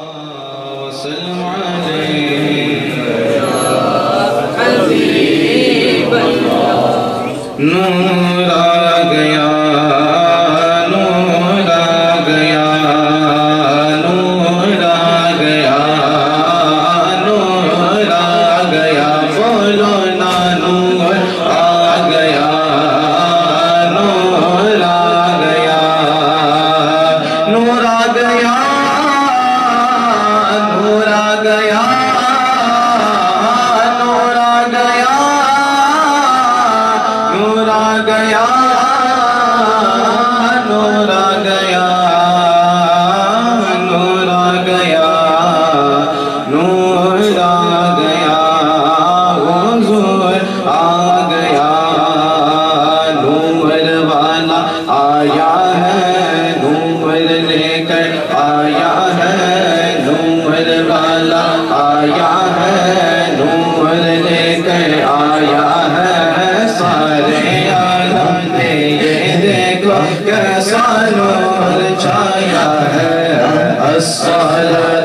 وسلم عليه حبيب الله सालों छाया है अस्सलाम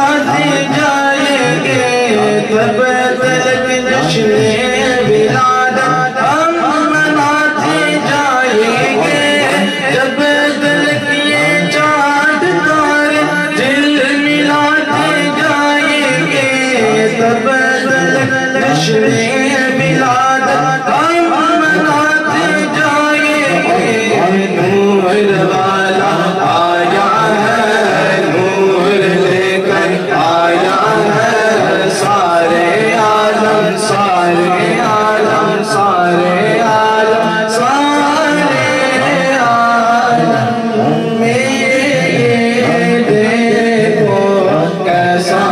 गाजी जाएंगे तब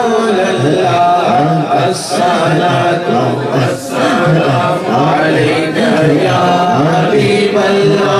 رسول الله الصلاة والسلام عليك يا حبيب الله.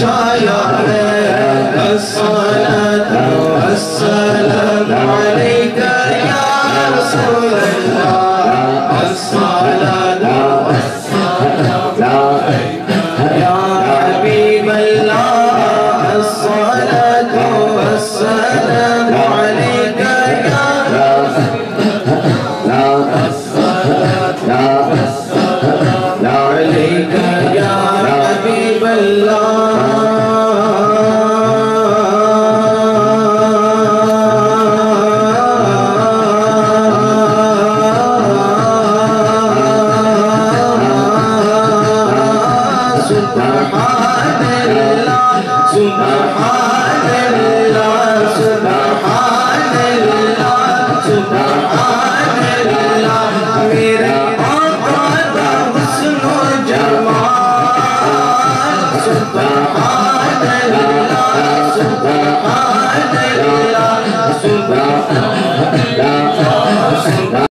çayare Esra